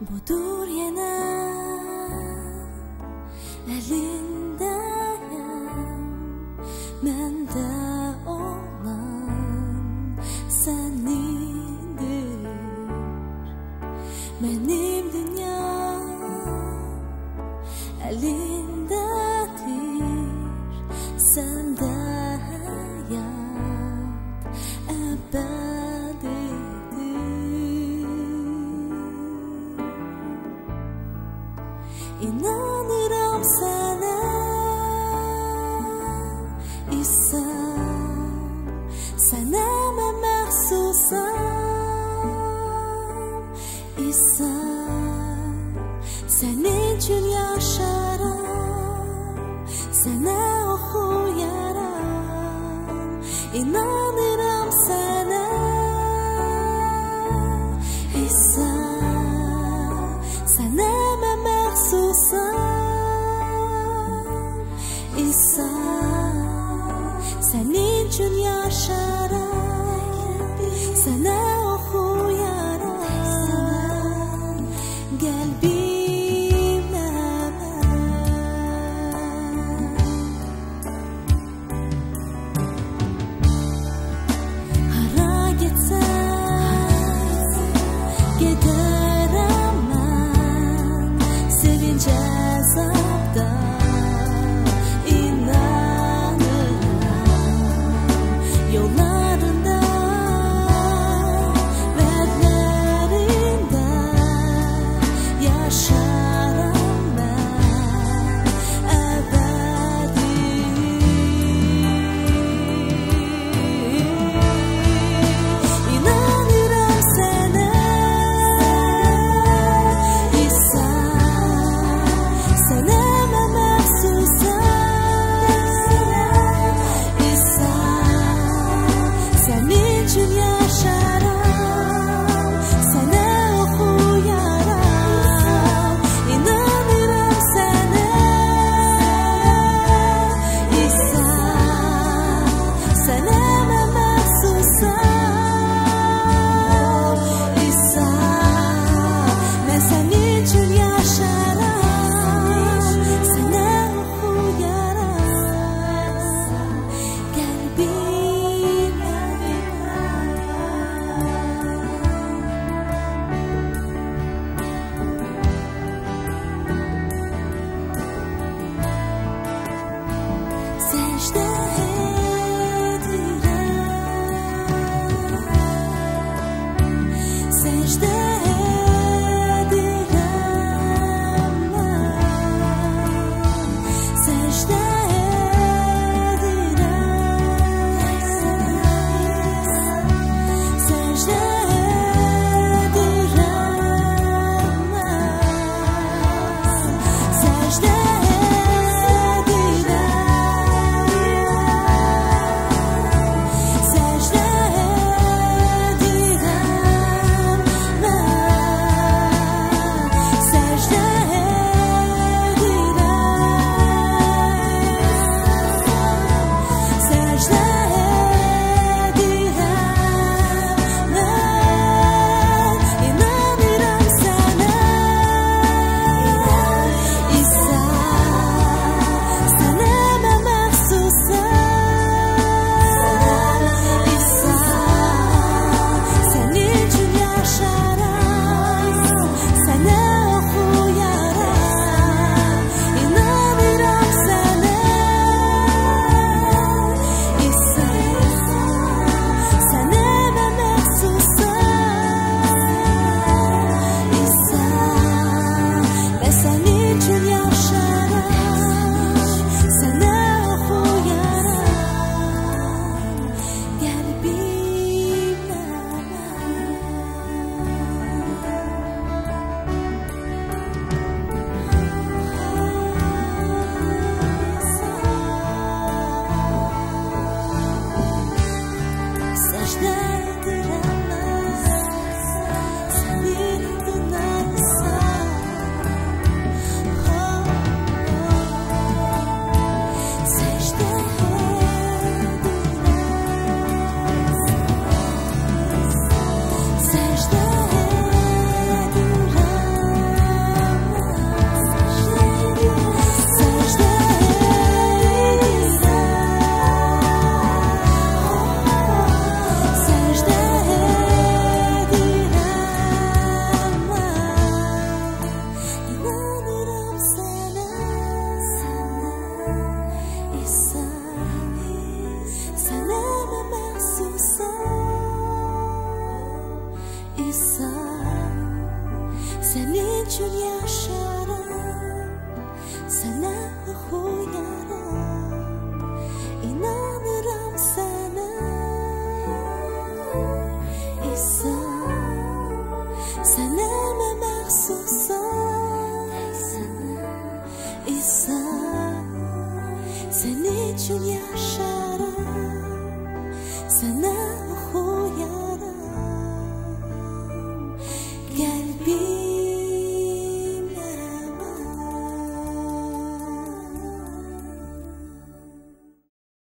budur yana elindeyim mende olan senindir benim dünya elindeyim Sənə oxuyaram İnanıram sənə İsa Sənə mən məxsusam İsa Sənin üçün yaşaram 三